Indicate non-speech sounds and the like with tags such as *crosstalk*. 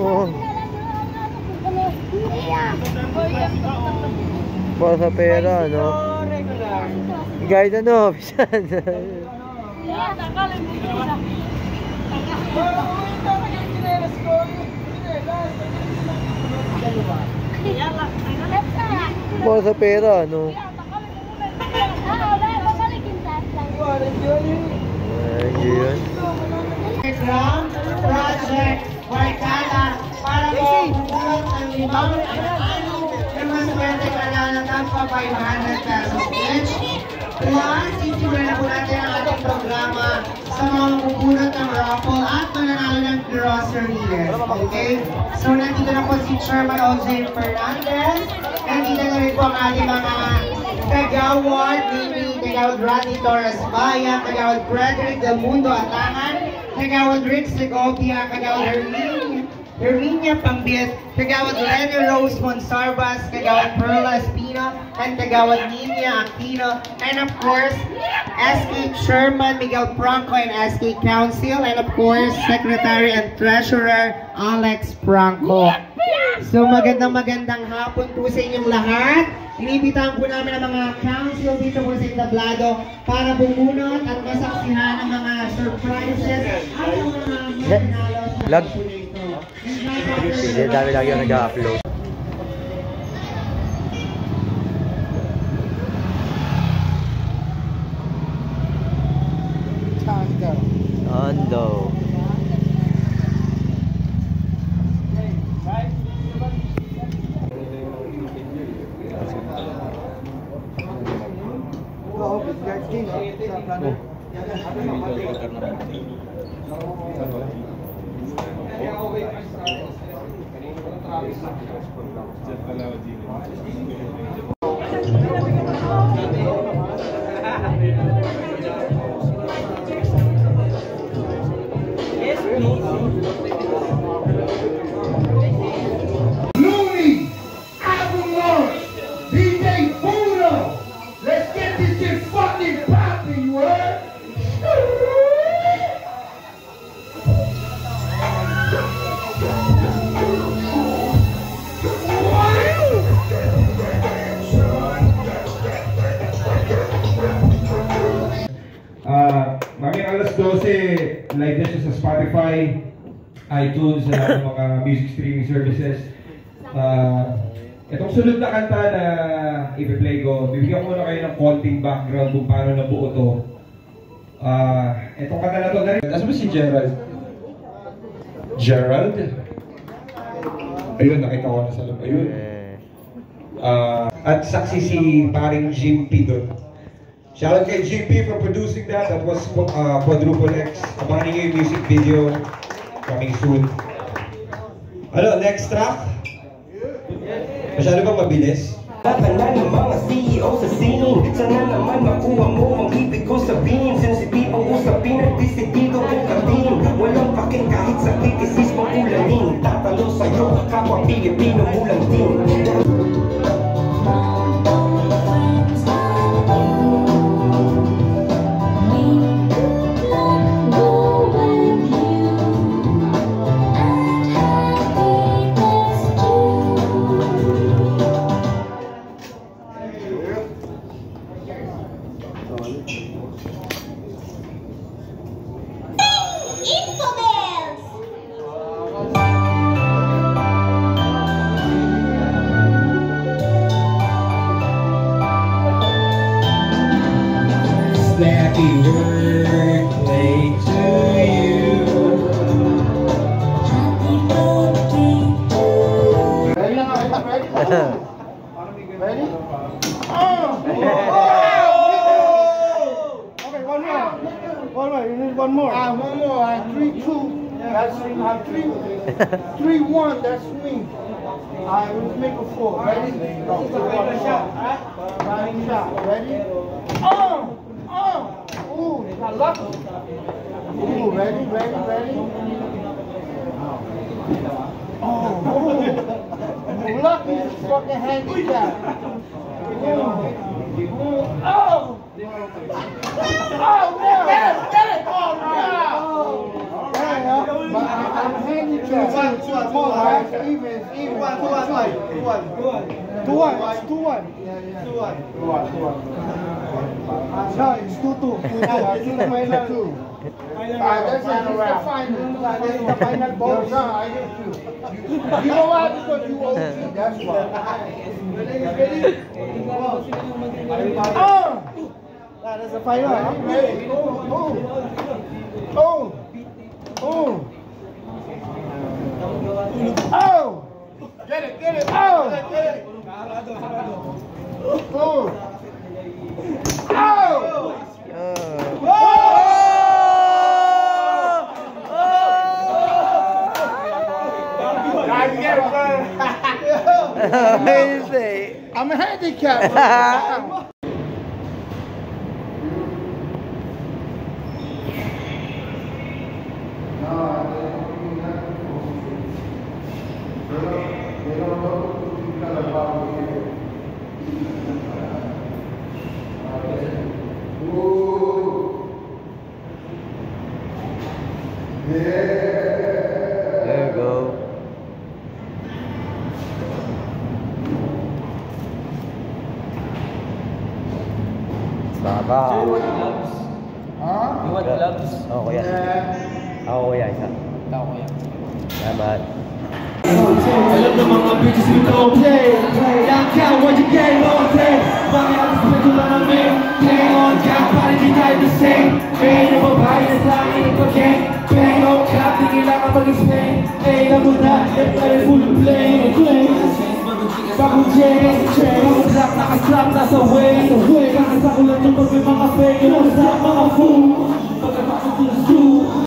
Oo. Para sa pera, no? Guide ano, pisan. Para sa pera, no? Ay, yun. From Project Barkada para po bumulot ng pa 500 pesos each. Plus, itiwala po natin ang ating programa sa mga bubulot ng raffle at mananalo ng groceries. Okay? So, nandito na po si Chairman OJ Fernandez. Nandito na rin po ang ating mga Kagawad Mimi, Kagawad Randy Torres Baya, Kagawad Frederick Del Mundo Atangan, Kagawad Rick Segovia, Kagawad Herminia, Herminia Pambit, Kagawad Lenny Rose Monsarbas, Kagawad Perla Espino, and Kagawad Nina Aquino, and of course, SK Chairman Miguel Franco and SK Council, and of course, Secretary and Treasurer Alex Franco. So magandang magandang hapon po sa inyong lahat. Inibitahan po namin ang mga council dito po sa Entablado para bumunot at masaksihan ang mga surprises at ang mga mananalo Sige, dami lagi yung nag-upload. Ando. جف Spotify, iTunes, sa lahat ng mga music streaming services. Ah, itong sunod na kanta na i-play ko, bibigyan ko na kayo ng konting background kung paano nabuo to. Ah, itong kanta na to. Nasaan ba si Gerald? Gerald? Ayun, nakita ko na sa loob. Ayun. Ah, at saksi si paring Jim P doon. Shout out kay GP for producing that. That was uh, Quadruple X. Abangan niyo yung music video coming soon. Ano, next track? Masyado bang mabilis? Tatanan ng mga CEO sa scene Sana naman makuha mo ang ibig ko sabihin Happy birthday to you. Ready? Ready? Oh! Okay, one more. One more. Need one more. Ah, one more. Uh, three, two. That's uh, three, one. That's me. I will make a four. Ready? Go. One shot. Right shot. Ready? Oh! Oh! Ooh, they got lucky. Ooh, ready? Ready? Ready? Oh! Oh! Lucky is fucking handicap. Ooh. Oh! Oh, it! Oh, no! Yeah, handicapped. one, two, one, two, one. It's even, it's even. Two one, two one, two one, two one. Two one, it's two one. Two one. Two one, two one. No, it's two two. Two two. Is the final two. Ah, this is the final. This is the final ball. No, I get two. You know why? Because you OG, that's why. Oh! That is the final? Oh, oh. Oh! Oh! Oh! Get it, get it! Oh! Get it! Oh! Oh! Oh! *laughs* Amazing. I'm a handicap. *laughs* Baba. Huh? You want gloves? Oo, kuya. Ako, kuya, isa. Ako, kuya. Salamat. Alam ng mga bitches we don't play Downtown, what you game all day Bakit ang spectrum na namin Hang on cap, para di tayo the same May nababahay na sa akin ang pag-gang Bang on cap, di kailangan mag-explain Ay, labo na, yung pala full of blame Bagong chain, chain Bagong clap, nakaslap, nasa way Kapag may mga fake, yung mga fool Pagkapasok ng fool?